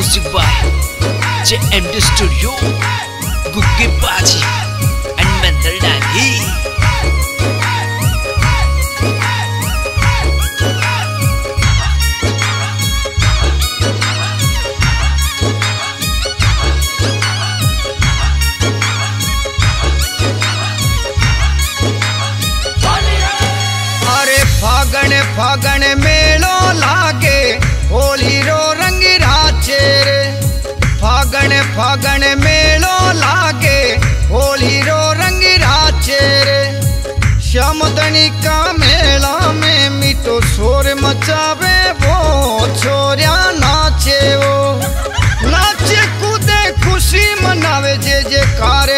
Music by J M D studio Guggi बाजी। का मेला में मीठो शोर मचावे वो, छोरिया नाचे वो। नाचे कूदे खुशी मनावे जे जे कार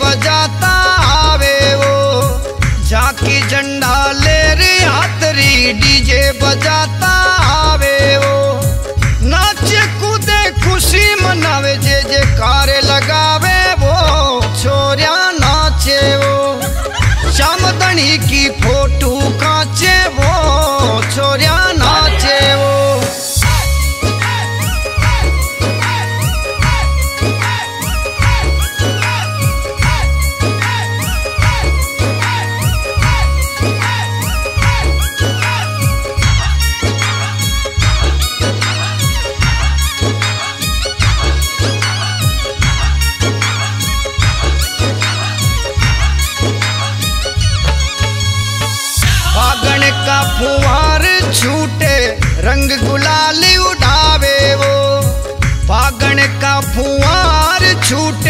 बजाता आवे वो। जाकी झंडा ले रे हाथरी, डीजे बजाता आवे वो। नाचे कूदे खुशी मनावे, जे जे कारे लगावे रंग गुलाल उठावे वो। पागण का फुआर छूटे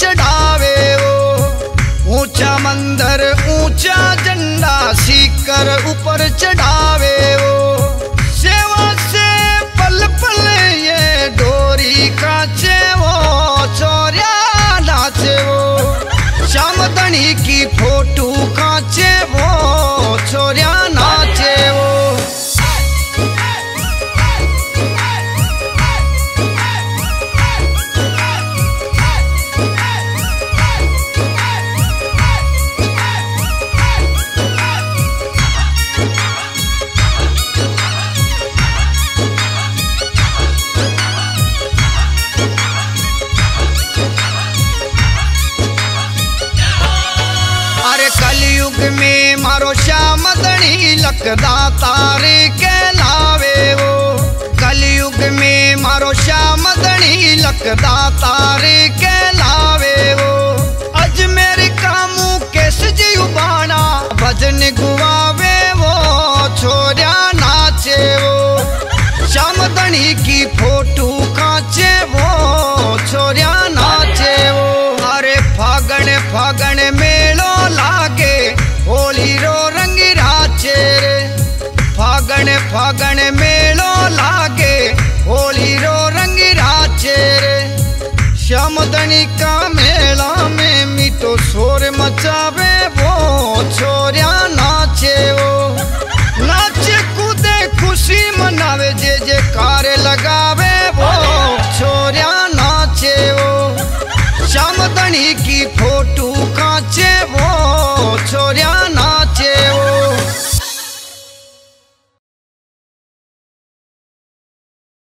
चढ़ावे वो। ऊँचा मंदिर ऊँचा झंडा सीकर ऊपर चढ़ावे दणी लकदा तारे के लावे वो कलयुग में मारो श्याम दणी लकदा तारे के लावे वो। अजमेर कामू केस जी उबाना भजन गुवावे वो छोरिया नाचे वो। श्याम दणी की फ़ोटो काचे वो, छोरिया मेलो लागे, होली रो रंग राचे रे। श्यामदनी का मेला में मीठो शोर मचावे, वो छोरिया नाचे वो। नाचे कूदे खुशी मनावे, जे जे कार लगावे, वो छोरिया नाचे वो। श्यामदनी की फ़ोटो काचे, वो छोरिया